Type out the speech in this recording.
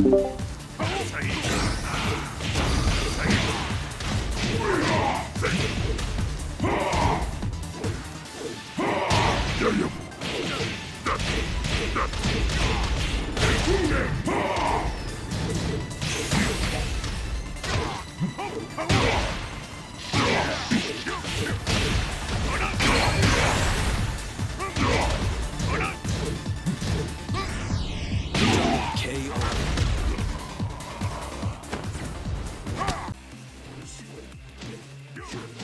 Oh, Shoot!